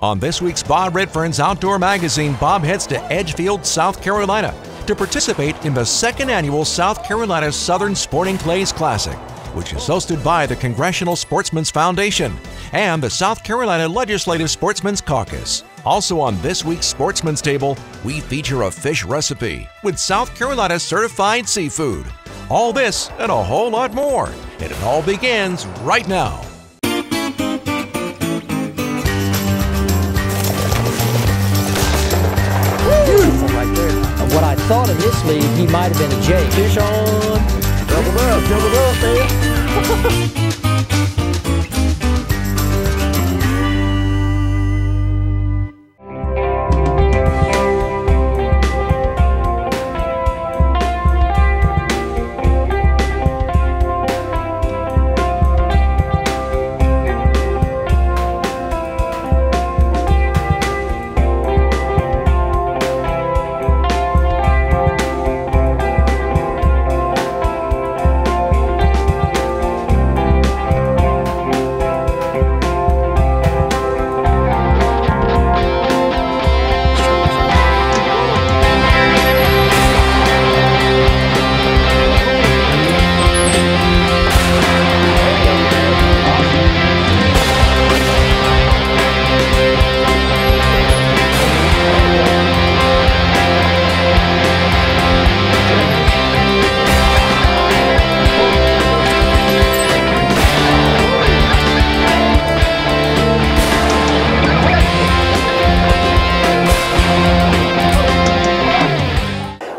On this week's Bob Redfern's Outdoor Magazine, Bob heads to Edgefield, South Carolina to participate in the second annual South Carolina Southern Sporting Clays Classic, which is hosted by the Congressional Sportsmen's Foundation and the South Carolina Legislative Sportsmen's Caucus. Also on this week's Sportsman's Table, we feature a fish recipe with South Carolina certified seafood. All this and a whole lot more. And it all begins right now. Uh, What I thought initially, he might have been a J. Fish on. Doubled up, doubled up, man.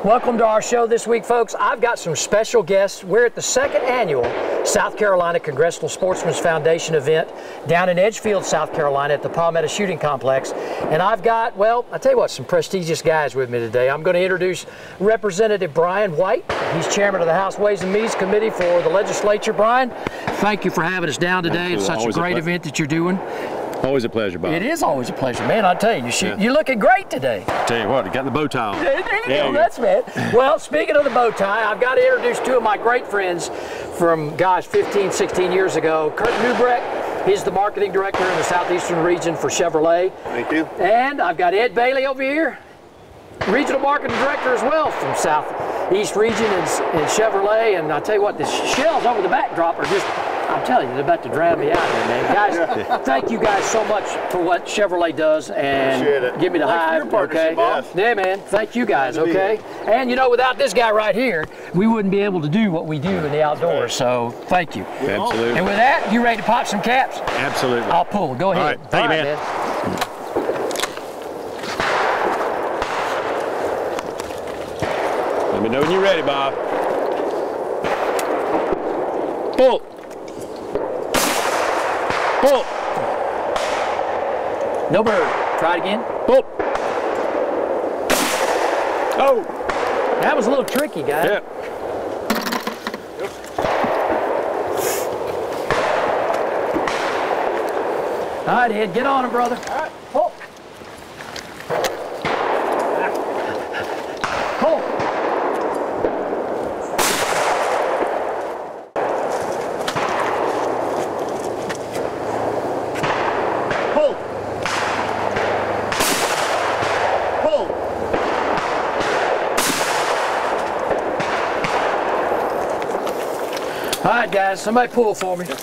Welcome to our show this week, folks. I've got some special guests. We're at the second annual South Carolina Congressional Sportsmen's Foundation event down in Edgefield, South Carolina at the Palmetto Shooting Complex. And I've got, well, I tell you what, some prestigious guys with me today. I'm going to introduce Representative Brian White. He's chairman of the House Ways and Means Committee for the legislature. Brian, thank you for having us down today. It's such a Always a great event that you're doing. Always a pleasure, Bob. It is always a pleasure, man. I tell you, you shoot, Yeah. you're looking great today. Tell you what, you got the bow tie on. There you. Yeah, yeah. That's it. Well, speaking of the bow tie, I've got to introduce two of my great friends from, gosh, 15, 16 years ago. Kurt Newbrecht, he's the marketing director in the southeastern region for Chevrolet. Thank you. And I've got Ed Bailey over here, regional marketing director as well from southeast region in, in Chevrolet. And I tell you what, the shells over the backdrop are just. I'm telling you, they're about to drown me out here, man. Guys, thank you guys so much for what Chevrolet does and give me the high. your partnership, okay? Bob. Yeah, man. Thank you guys. Be Okay. And you know, without this guy right here, we wouldn't be able to do what we do in the outdoors. So thank you. Absolutely. And with that, you ready to pop some caps? Absolutely. I'll pull. Go ahead. right. Thank you, All man. Let me know when you're ready, Bob. Pull. No bird. Try it again. Pull. Oh. That was a little tricky, guys. Yeah. All right, Ed, get on him, brother. All right, pull. Pull. Pull. Pull. All right, guys, somebody pull for me. He's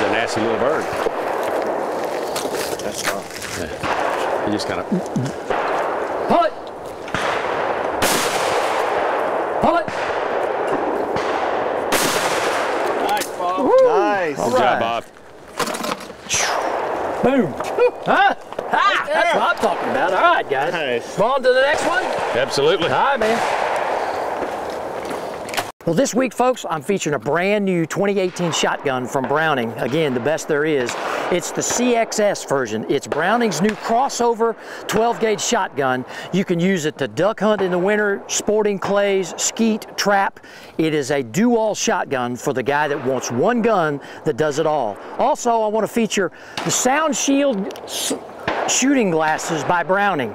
a nasty little bird. That's fine. He just kind of. Pull it. Pull it. Nice, Bob. Nice. Good job, Bob. Boom. Huh? Ah, that's what I'm talking about. All right, guys. Nice. On to the next one. Absolutely. All right, man. Well, this week, folks, I'm featuring a brand new 2018 shotgun from Browning. Again, the best there is. It's the CXS version. It's Browning's new crossover 12 gauge shotgun. You can use it to duck hunt in the winter, sporting clays, skeet, trap. It is a do-all shotgun for the guy that wants one gun that does it all. Also, I want to feature the Sound Shield shooting glasses by Browning.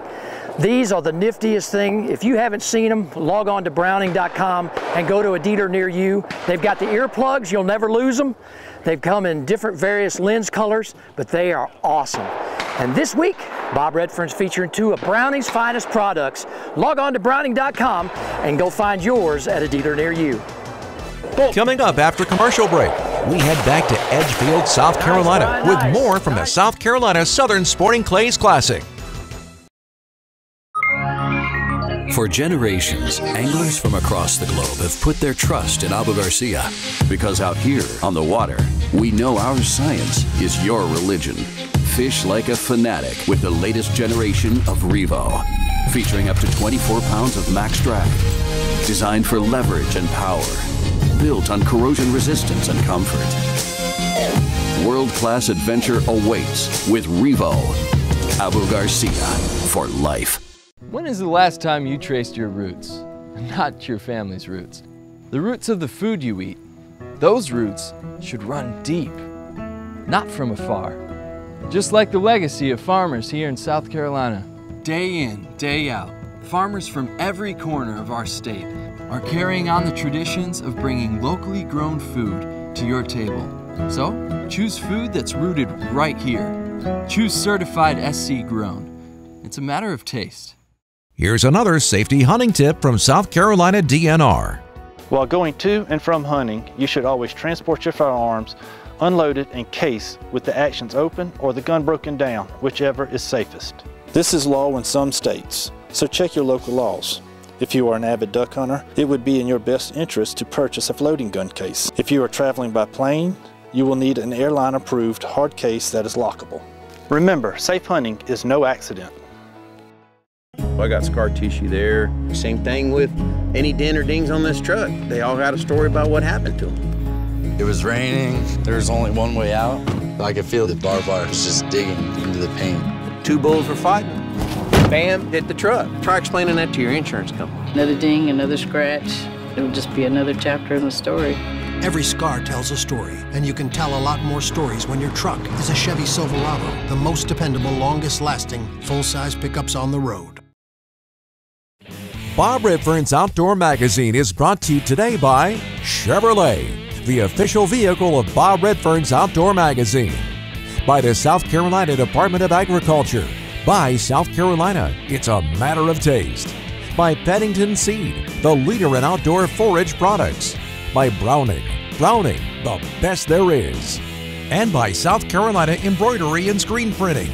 These are the niftiest thing. If you haven't seen them, log on to browning.com and go to a dealer near you. They've got the earplugs, you'll never lose them. They've come in different various lens colors, but they are awesome. And this week, Bob Redfern's featuring two of Browning's finest products. Log on to browning.com and go find yours at a dealer near you. Coming up after commercial break, we head back to Edgefield, South Carolina with more from the South Carolina Southern Sporting Clays Classic. For generations, anglers from across the globe have put their trust in Abu Garcia. Because out here on the water, we know our science is your religion. Fish like a fanatic with the latest generation of Revo. Featuring up to 24 pounds of max drag. Designed for leverage and power. Built on corrosion resistance and comfort. World class adventure awaits with Revo. Abu Garcia for life. When is the last time you traced your roots? Not your family's roots. The roots of the food you eat. Those roots should run deep, not from afar. Just like the legacy of farmers here in South Carolina. Day in, day out, farmers from every corner of our state are carrying on the traditions of bringing locally grown food to your table. So, choose food that's rooted right here. Choose certified SC grown. It's a matter of taste. Here's another safety hunting tip from South Carolina DNR. While going to and from hunting, you should always transport your firearms unloaded and cased with the actions open or the gun broken down, whichever is safest. This is law in some states, so check your local laws. If you are an avid duck hunter, it would be in your best interest to purchase a floating gun case. If you are traveling by plane, you will need an airline approved hard case that is lockable. Remember, safe hunting is no accident. I got scar tissue there. Same thing with any dent or dings on this truck. They all got a story about what happened to them. It was raining. There was only one way out. I could feel the barbed wire was just digging into the paint. Two bulls were fighting. Bam, hit the truck. Try explaining that to your insurance company. Another ding, another scratch. It'll just be another chapter in the story. Every scar tells a story, and you can tell a lot more stories when your truck is a Chevy Silverado, the most dependable, longest lasting, full size pickups on the road. Bob Redfern's Outdoor Magazine is brought to you today by Chevrolet, the official vehicle of Bob Redfern's Outdoor Magazine. By the South Carolina Department of Agriculture. By South Carolina, it's a matter of taste. By Pennington Seed, the leader in outdoor forage products. By Browning, Browning, the best there is. And by South Carolina Embroidery and Screen Printing.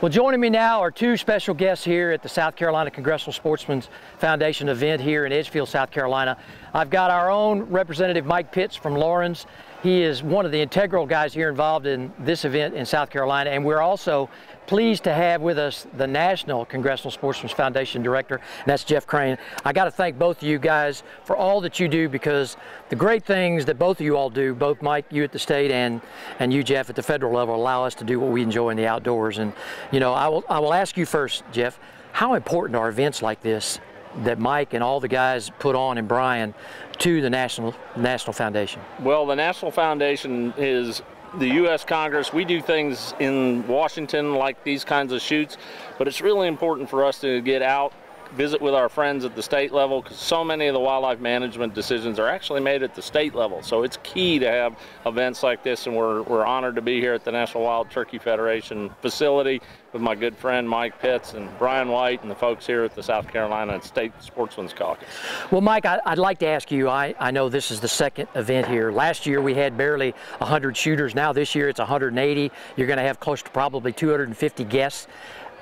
Well, joining me now are two special guests here at the South Carolina Congressional Sportsmen's Foundation event here in Edgefield, South Carolina. I've got our own representative, Mike Pitts from Laurens. He is one of the integral guys here involved in this event in South Carolina, and we're also pleased to have with us the National Congressional Sportsmen's Foundation Director, and that's Jeff Crane. I got to thank both of you guys for all that you do because the great things that both of you all do, both Mike, you at the state, and and you, Jeff, at the federal level, allow us to do what we enjoy in the outdoors. And you know, I will I will ask you first, Jeff, how important are events like this that Mike and all the guys put on and Brian to the National National Foundation? Well, the National Foundation is the U.S. Congress. We do things in Washington like these kinds of shoots, but it's really important for us to get out, visit with our friends at the state level, because so many of the wildlife management decisions are actually made at the state level. So it's key to have events like this, and we're, we're honored to be here at the National Wild Turkey Federation facility with my good friend Mike Pitts and Brian White and the folks here at the South Carolina State Sportsman's Caucus. Well, Mike, I, would like to ask you. I, I know this is the second event here. Last year we had barely 100 shooters. Now this year it's 180. You're going to have close to probably 250 guests.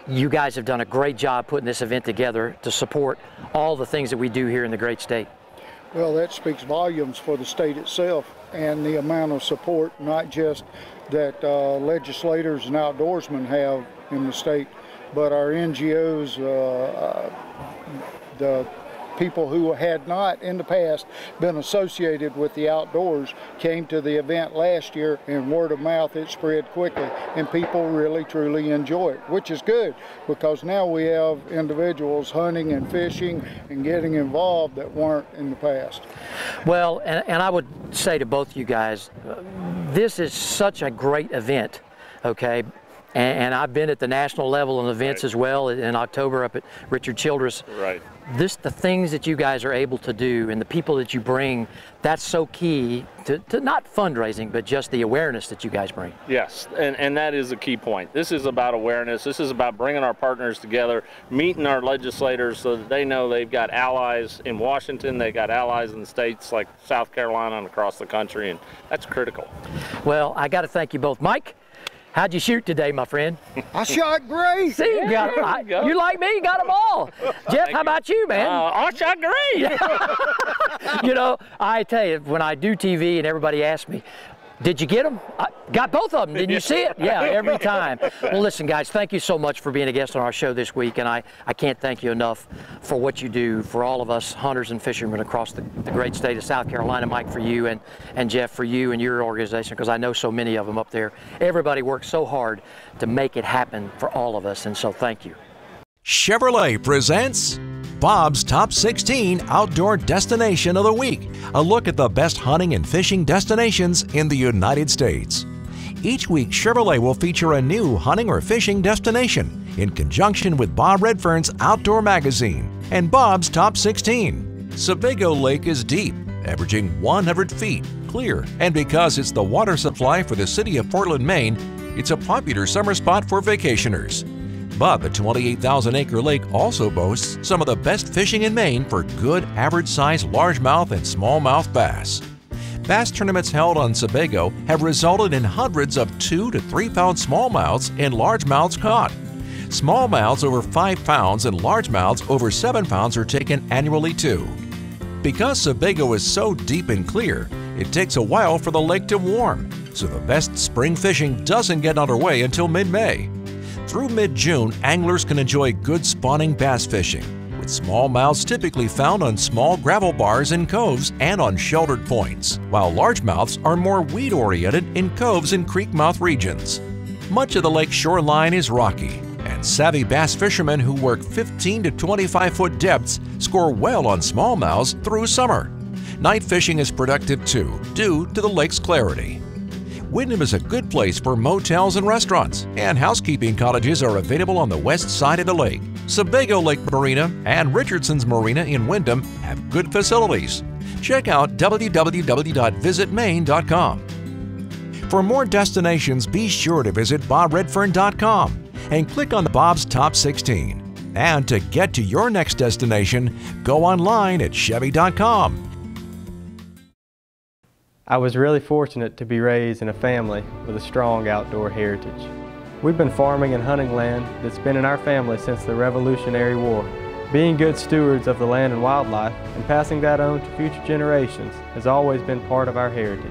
You guys have done a great job putting this event together to support all the things that we do here in the great state. Well, that speaks volumes for the state itself and the amount of support, not just that uh, legislators and outdoorsmen have in the state, but our NGOs, uh, uh, the people who had not in the past been associated with the outdoors came to the event last year and word of mouth it spread quickly and people really truly enjoy it which is good because now we have individuals hunting and fishing and getting involved that weren't in the past. Well and, and i would say to both you guys uh, this is such a great event okay and, and I've been at the national level in events right. as well in October up at Richard Childress. Right. This, the things that you guys are able to do and the people that you bring, that's so key to, to not fundraising, but just the awareness that you guys bring. Yes, and, and that is a key point. This is about awareness. This is about bringing our partners together, meeting our legislators so that they know they've got allies in Washington, they've got allies in the states like South Carolina and across the country, and that's critical. Well, I got to thank you both. Mike, How'd you shoot today, my friend? I shot great. See, you, got, I, you like me, you got them all. Jeff, how about you, man? Uh, I shot great. you know, I tell you, when I do TV and everybody asks me, did you get them? I got both of them. Didn't you see it? Yeah, every time. Well, listen, guys, thank you so much for being a guest on our show this week, and I, I can't thank you enough for what you do for all of us hunters and fishermen across the, the great state of South Carolina. Mike, for you, and, and Jeff, for you and your organization, because I know so many of them up there. Everybody works so hard to make it happen for all of us, and so thank you. Chevrolet presents Bob's Top 16 Outdoor Destination of the Week, a look at the best hunting and fishing destinations in the United States. Each week, Chevrolet will feature a new hunting or fishing destination in conjunction with Bob Redfern's Outdoor Magazine and Bob's Top 16. Sebago Lake is deep, averaging 100 feet, clear, and because it's the water supply for the city of Portland, Maine, it's a popular summer spot for vacationers. But the 28,000 acre lake also boasts some of the best fishing in Maine for good average sized largemouth and smallmouth bass. Bass tournaments held on Sebago have resulted in hundreds of 2 to 3 pound smallmouths and largemouths caught. Smallmouths over 5 pounds and largemouths over 7 pounds are taken annually too. Because Sebago is so deep and clear, it takes a while for the lake to warm, so the best spring fishing doesn't get underway until mid May. Through mid-June, anglers can enjoy good spawning bass fishing, with smallmouths typically found on small gravel bars in coves and on sheltered points, while largemouths are more weed-oriented in coves and creek mouth regions. Much of the lake shoreline is rocky, and savvy bass fishermen who work 15 to 25 foot depths score well on smallmouths through summer. Night fishing is productive too, due to the lake's clarity. Windham is a good place for motels and restaurants, and housekeeping cottages are available on the west side of the lake. Sebago Lake Marina and Richardson's Marina in Windham have good facilities. Check out www.visitmaine.com. For more destinations, be sure to visit bobredfern.com and click on the Bob's Top 16. And to get to your next destination, go online at Chevy.com I was really fortunate to be raised in a family with a strong outdoor heritage. We've been farming and hunting land that's been in our family since the Revolutionary War. Being good stewards of the land and wildlife and passing that on to future generations has always been part of our heritage.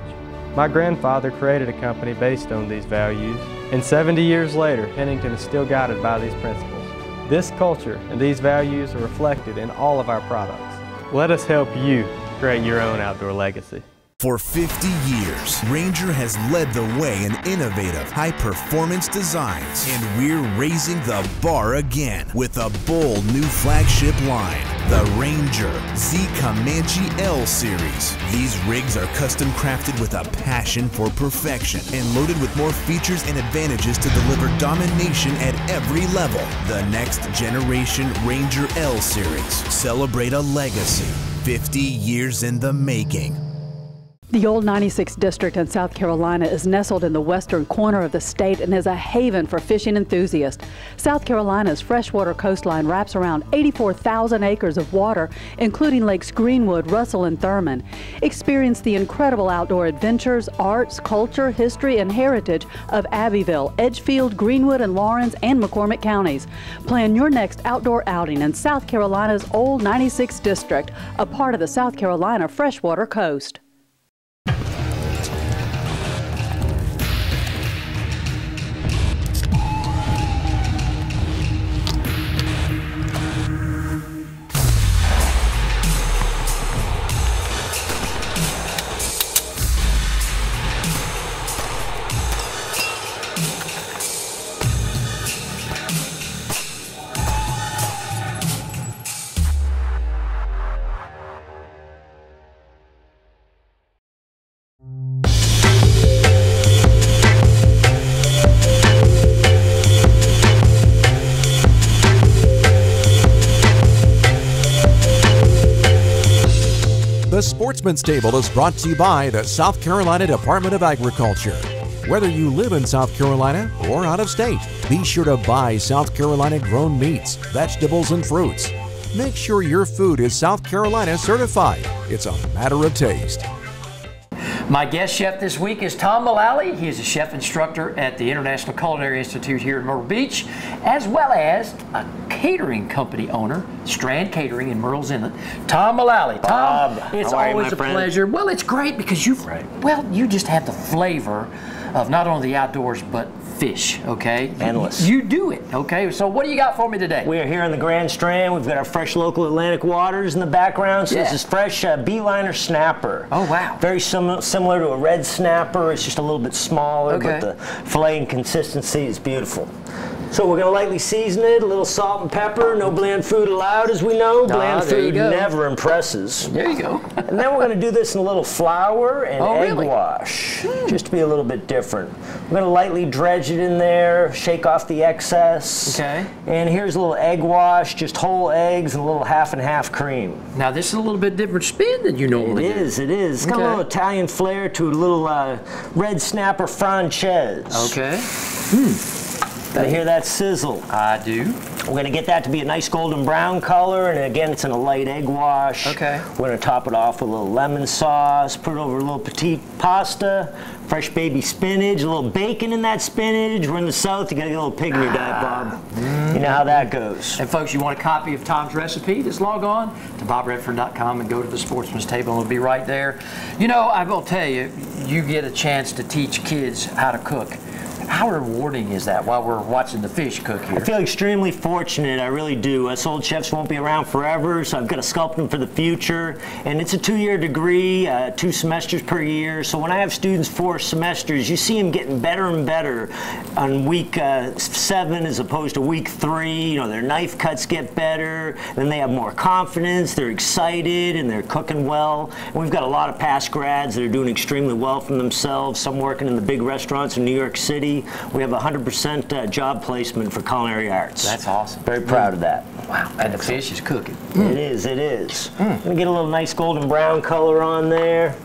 My grandfather created a company based on these values, and 70 years later, Pennington is still guided by these principles. This culture and these values are reflected in all of our products. Let us help you create your own outdoor legacy. For 50 years, Ranger has led the way in innovative, high performance designs, and we're raising the bar again with a bold new flagship line the Ranger Z Comanche L Series. These rigs are custom crafted with a passion for perfection and loaded with more features and advantages to deliver domination at every level. The next generation Ranger L Series. Celebrate a legacy 50 years in the making. The Old 96 District in South Carolina is nestled in the western corner of the state and is a haven for fishing enthusiasts. South Carolina's freshwater coastline wraps around 84,000 acres of water, including Lakes Greenwood, Russell, and Thurmond. Experience the incredible outdoor adventures, arts, culture, history, and heritage of Abbeville, Edgefield, Greenwood, and Laurens, and McCormick counties. Plan your next outdoor outing in South Carolina's Old 96 District, a part of the South Carolina freshwater coast. Sportsman's Table is brought to you by the South Carolina Department of Agriculture. Whether you live in South Carolina or out of state, be sure to buy South Carolina grown meats, vegetables, and fruits. Make sure your food is South Carolina certified. It's a matter of taste. My guest chef this week is Tom Mullally. He is a chef instructor at the International Culinary Institute here in Myrtle Beach, as well as a catering company owner, Strand Catering in Murrells Inlet. Tom Mullally. Tom, Bob, it's you, always a friend? pleasure. Well, it's great because you've, well, you just have the flavor of not only the outdoors, but fish, okay? Endless. You do it, okay? So what do you got for me today? We are here in the Grand Strand. We've got our fresh local Atlantic waters in the background. So Yeah. this is fresh uh, beeliner snapper. Oh, wow. Very sim- similar to a red snapper. It's just a little bit smaller, Okay. but the fillet and consistency is beautiful. So we're going to lightly season it, a little salt and pepper. No bland food allowed, as we know. Bland Ah, food never impresses. There you go. and then we're going to do this in a little flour and Oh, egg really? wash, just to be a little bit different. We're going to lightly dredge it in there, shake off the excess. Okay. And here's a little egg wash, just whole eggs and a little half and half cream. Now this is a little bit different spin than you It normally do. is, it is. It's got a little Italian flair to a little uh, red snapper francaise. Okay. Gotta hear that sizzle. I do. We're gonna get that to be a nice golden brown color, and again, it's in a light egg wash. Okay. We're gonna top it off with a little lemon sauce, put it over a little petite pasta, fresh baby spinach, a little bacon in that spinach. We're in the south, you gotta get a little pig in your diet, ah. Bob. You know how that goes. And folks, you want a copy of Tom's recipe? Just log on to bobredfern.com and go to the Sportsman's Table, and it'll be right there. You know, I will tell you, you get a chance to teach kids how to cook. How rewarding is that while we're watching the fish cook here? I feel extremely fortunate, I really do. Us old chefs won't be around forever, so I've got to sculpt them for the future. And it's a two-year degree, uh, two semesters per year. So when I have students four semesters, you see them getting better and better on week uh, seven as opposed to week three. You know, their knife cuts get better, then they have more confidence, they're excited, and they're cooking well. And we've got a lot of past grads that are doing extremely well for themselves, some working in the big restaurants in New York City. We have 100% uh, job placement for culinary arts. That's awesome. Very proud of that. Wow, and the fish is cooking. It is, it is. Gonna get a little nice golden brown color on there.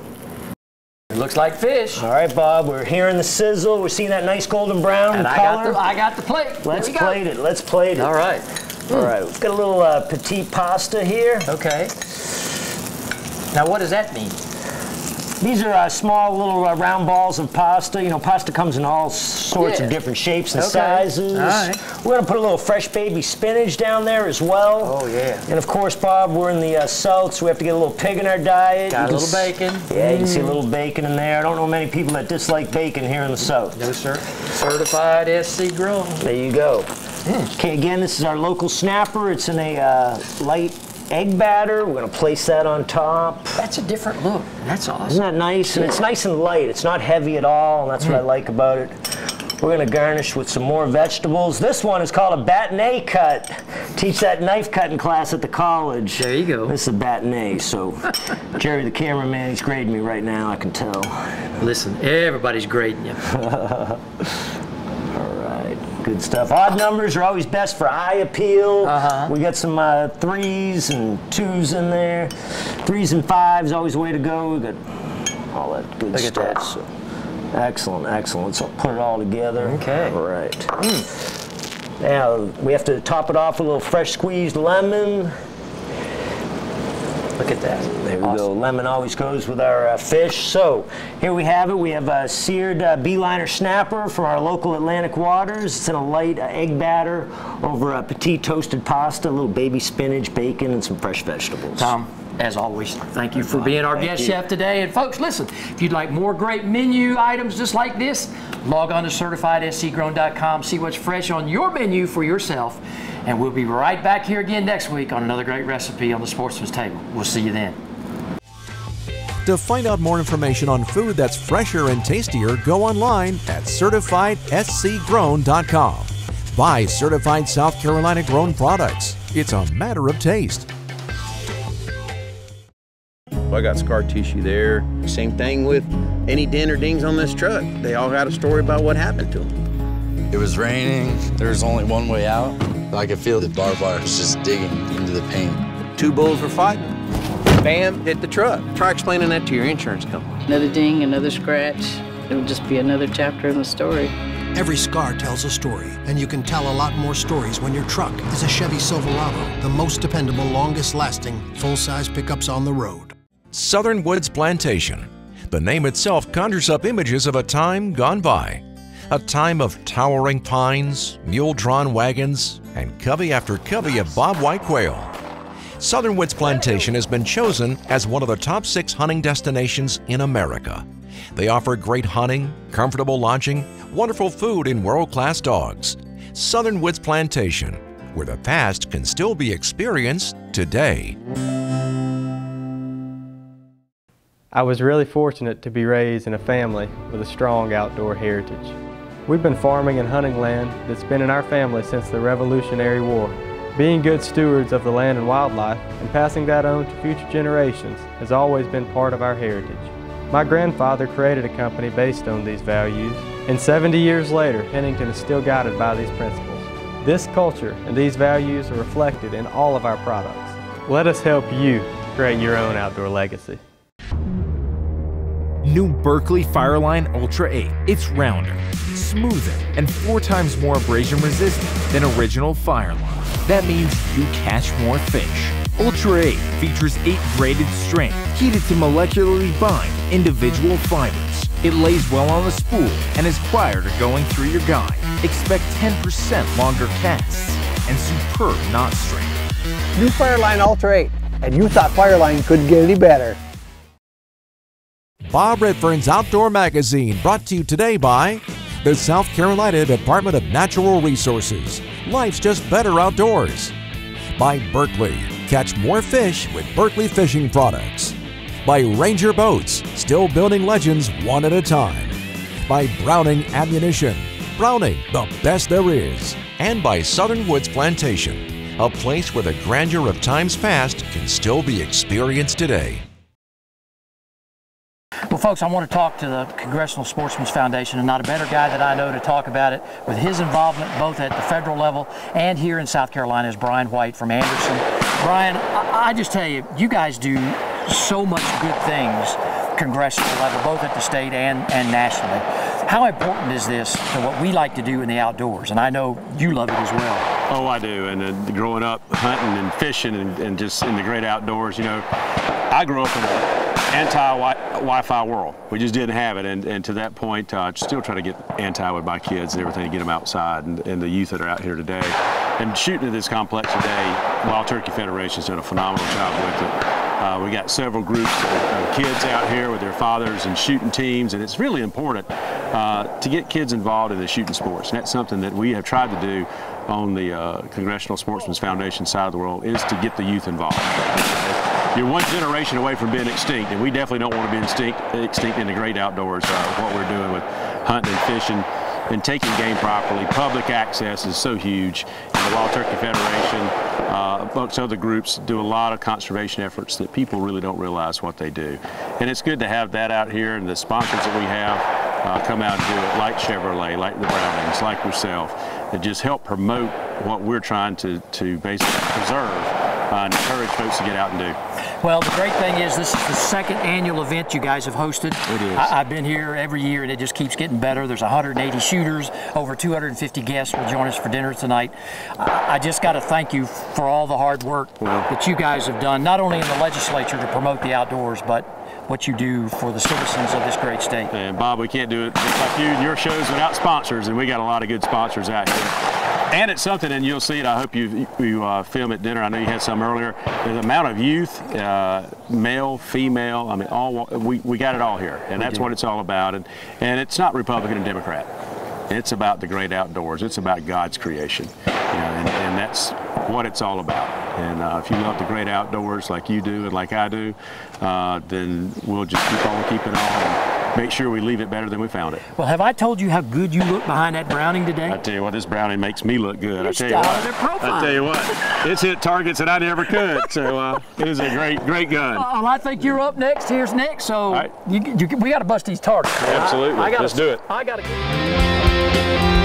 It looks like fish. All right, Bob, we're hearing the sizzle. We're seeing that nice golden brown And I color. got, the, I got the plate. Let's we go. plate it, let's plate it. All right. All right, we've got a little uh, petite pasta here. Okay. Now, what does that mean? These are uh, small little uh, round balls of pasta. You know, pasta comes in all sorts Yeah. of different shapes and Okay. sizes. All right. We're gonna put a little fresh baby spinach down there as well. Oh, yeah. And of course, Bob, we're in the uh, south, so we have to get a little pig in our diet. Got a You can little bacon. Yeah, you can see a Mm. little bacon in there. I don't know many people that dislike bacon here in the south. No, sir. Certified SC grown. There you go. Okay, again, this is our local snapper. It's in a uh, light egg batter. We're gonna place that on top. That's a different look. That's awesome. Isn't that nice? And it's nice and light. It's not heavy at all, and that's what I mm. like about it. We're gonna garnish with some more vegetables. This one is called a bâtonnet cut. Teach that knife cutting class at the college. There you go. This is a bâtonnet, so Jerry the cameraman, he's grading me right now, I can tell. Listen, everybody's grading you. Good stuff. Odd numbers are always best for eye appeal. Uh-huh. We got some uh, threes and twos in there. Threes and fives, always the way to go. We got all that good Look stuff. So, excellent, excellent. Let's put it all together. Okay. All right. Now we have to top it off with a little fresh squeezed lemon. Look at that. There we go. Lemon always goes with our uh, fish. So here we have it. We have a seared uh, beeliner snapper from our local Atlantic waters. It's in a light uh, egg batter over a petite toasted pasta, a little baby spinach, bacon, and some fresh vegetables. Tom, as always, thank you for being our Thank guest you. chef today. And folks, listen, if you'd like more great menu items just like this, log on to certifiedscgrown.com, see what's fresh on your menu for yourself. And we'll be right back here again next week on another great recipe on the Sportsman's Table. We'll see you then. To find out more information on food that's fresher and tastier, go online at certifiedscgrown.com. Buy certified South Carolina grown products. It's a matter of taste. I got scar tissue there. Same thing with any dent or dings on this truck. They all got a story about what happened to them. It was raining. There was only one way out. I could feel the barbed wire was just digging into the paint. Two bulls were fighting. bam, hit the truck. Try explaining that to your insurance company. Another ding, another scratch. It'll just be another chapter in the story. Every scar tells a story, and you can tell a lot more stories when your truck is a Chevy Silverado, the most dependable, longest lasting, full size pickups on the road. Southern Woods Plantation. The name itself conjures up images of a time gone by. A time of towering pines, mule drawn wagons, and covey after covey of bobwhite quail. Southern Woods Plantation has been chosen as one of the top six hunting destinations in America. They offer great hunting, comfortable lodging, wonderful food, and world class dogs. Southern Woods Plantation, where the past can still be experienced today. I was really fortunate to be raised in a family with a strong outdoor heritage. We've been farming and hunting land that's been in our family since the Revolutionary War. Being good stewards of the land and wildlife and passing that on to future generations has always been part of our heritage. My grandfather created a company based on these values, and 70 years later, Pennington is still guided by these principles. This culture and these values are reflected in all of our products. Let us help you create your own outdoor legacy. New Berkley Fireline Ultra 8. It's rounder, smoother, and four times more abrasion resistant than original Fireline. That means you catch more fish. Ultra 8 features 8 braided strand, heated to molecularly bind individual fibers. It lays well on the spool and is prior to going through your guide. Expect 10% longer casts and superb knot strength. New Fireline Ultra 8, and you thought Fireline couldn't get any better. Bob Redfern's Outdoor Magazine, brought to you today by the South Carolina Department of Natural Resources. Life's just better outdoors. By Berkley, catch more fish with Berkley Fishing Products. By Ranger Boats, still building legends one at a time. By Browning Ammunition, Browning, the best there is. And by Southern Woods Plantation, a place where the grandeur of times past can still be experienced today. Well, folks, I want to talk to the Congressional Sportsmen's Foundation, and not a better guy that I know to talk about it with his involvement both at the federal level and here in South Carolina is Brian White from Anderson. Brian, I, I just tell you, you guys do so much good things congressional level, both at the state and, and nationally. How important is this to what we like to do in the outdoors? And I know you love it as well. Oh, I do. And uh, growing up hunting and fishing and, and just in the great outdoors, you know, I grew up in a anti-Wi-Fi world. We just didn't have it, and, and to that point, uh, still try to get anti with my kids and everything to get them outside and, and the youth that are out here today. And shooting at this complex today, Wild Turkey Federation's done a phenomenal job with it. Uh, we got several groups of kids out here with their fathers and shooting teams, and it's really important uh, to get kids involved in the shooting sports. And that's something that we have tried to do on the uh, Congressional Sportsmen's Foundation side of the world is to get the youth involved you're one generation away from being extinct, and we definitely don't want to be extinct, extinct in the great outdoors. Uh, what we're doing with hunting and fishing and taking game properly. Public access is so huge. And the Wild Turkey Federation, uh, other groups, do a lot of conservation efforts that people really don't realize what they do. And it's good to have that out here, and the sponsors that we have uh, come out and do it, like Chevrolet, like the Brownings, like yourself, that just help promote what we're trying to, to basically preserve uh, and encourage folks to get out and do. Well, the great thing is this is the second annual event you guys have hosted. It is. I, have been here every year, and it just keeps getting better. There's 180 shooters, over 250 guests will join us for dinner tonight. I, I just got to thank you for all the hard work well, that you guys have done, not only in the legislature to promote the outdoors, but what you do for the citizens of this great state. And Bob, we can't do it just like you and your shows without sponsors, and we got a lot of good sponsors out here. And it's something, and you'll see it. I hope you you uh, film at dinner. I know you had some earlier. The amount of youth, uh, male, female. I mean, all we, we got it all here, and that's what it's all about. And and it's not Republican and Democrat. It's about the great outdoors. It's about God's creation, know, and, and that's what it's all about. And uh, if you love the great outdoors like you do and like I do, uh, then we'll just keep on keeping on make sure we leave it better than we found it. Well, have I told you how good you look behind that Browning today? I tell you what, this Browning makes me look good. Your I tell you what. I tell you what, it's hit targets that I never could. So uh, it is a great, great gun. Well, I think you're up next. Here's next. So right. you, you, we got to bust these targets. Absolutely. I, I gotta, Let's do it. I got to.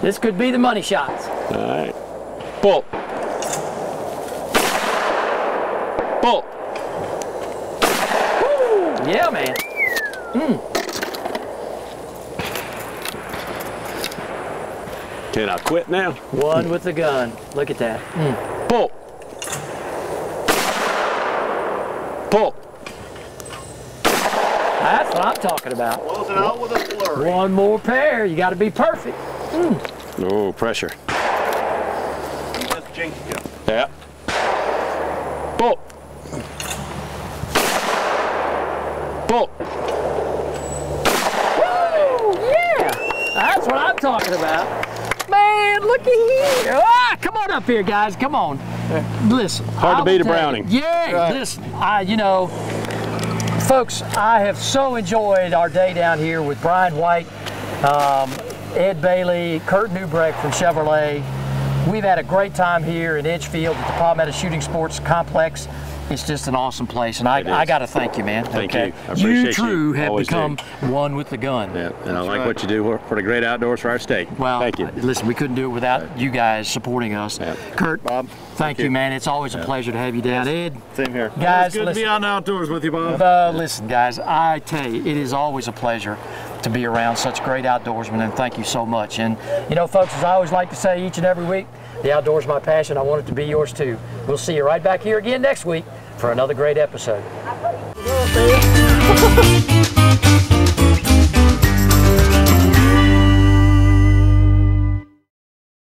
This could be the money shots. All right. Pull. Pull. Woo! Yeah, man. Mm. Can I quit now? One with the gun. Look at that. Mm. Pull. Pull. That's what I'm talking about. Close out with a flurry. One more pair. You got to be perfect. Mm. Oh, pressure. Let's jinx you. Yeah. Pull. Pull. Woo! Yeah! That's what I'm talking about. Man, look at here. Ah, come on up here, guys. Come on. Listen. Hard to I beat a tell you- Browning. Yeah, Right. listen. I, you know, folks, I have so enjoyed our day down here with Brian White, um, Ed Bailey, Kurt Newbrecht from Chevrolet. We've had a great time here in Edgefield at the Palmetto Shooting Sports Complex. It's just an awesome place, and I, I got to thank you, man. Thank okay? you. I appreciate you. true have Always do. become one with the gun. Yeah, and I like what you do for- for the great outdoors for our state. Well, Thank you. Listen, we couldn't do it without you guys supporting us. Yeah. Kurt, Bob, thank, you, man. It's always a pleasure to have you down. Ed, Same here. Guys, it's good listen. to be out in the outdoors with you, Bob. uh, listen, guys, I tell you, it is always a pleasure to be around such great outdoorsmen, and thank you so much. And you know, folks, as I always like to say each and every week, the outdoors is my passion. I want it to be yours too. We'll see you right back here again next week for another great episode.